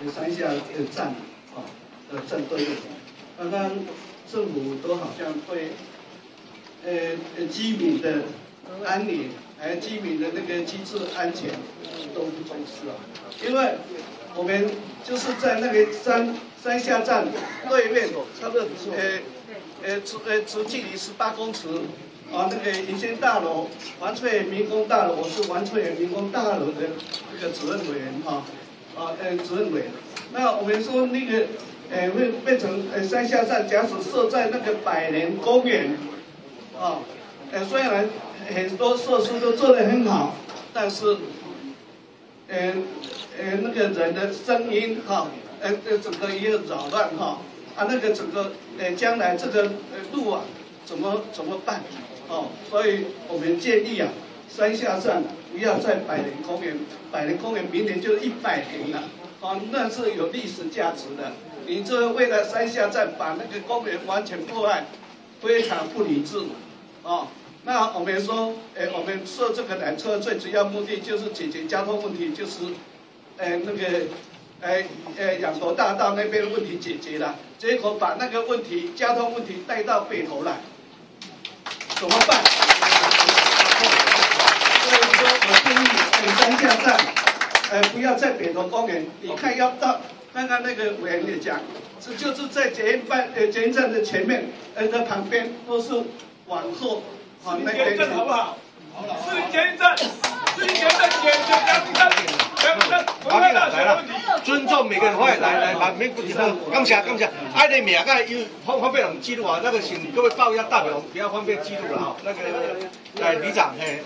呃山下呃站啊的站队伍。刚刚政府都好像对呃呃居民的安宁，还有居民的那个机制安全都不重视啊，因为我们就是在那个山山下站对面，差不多呃呃直呃直距离十八公尺。啊，那个银星大楼，环翠民工大楼，我是环翠民工大楼的那个主任委员哈，啊呃，主任委。那我们说那个，呃，会变成呃山下站，假使设在那个百年公园，啊，呃，虽然很多设施都做得很好，但是，呃，呃，那个人的声音哈，呃，呃，整个也有扰乱哈，啊，那个整个呃将来这个呃路啊，怎么怎么办？哦，所以我们建议啊，山下站不要在百年公园，百年公园明年就一百年了，哦，那是有历史价值的。你这为了山下站把那个公园完全破坏，非常不理智，哦。那我们说，哎，我们设这个缆车最主要目的就是解决交通问题，就是，哎，那个，哎，哎，仰头大道那边的问题解决了，结果把那个问题交通问题带到北头来。怎么办？说，我建议北山下站，呃，不要在北投公园。你看，要到刚刚那个委员也讲，这就是在捷运办呃捷运站的前面，呃的旁边都是往后，好，那边好不好？四零捷运站，四零捷运站解决交通站，交通站，来了来了。尊重每个人，来来来，免不好，感谢感谢。爱的名个有方方便人记录啊，那个请各位报一下代表，比较方便记录了哈。那个，哎，李长嘿。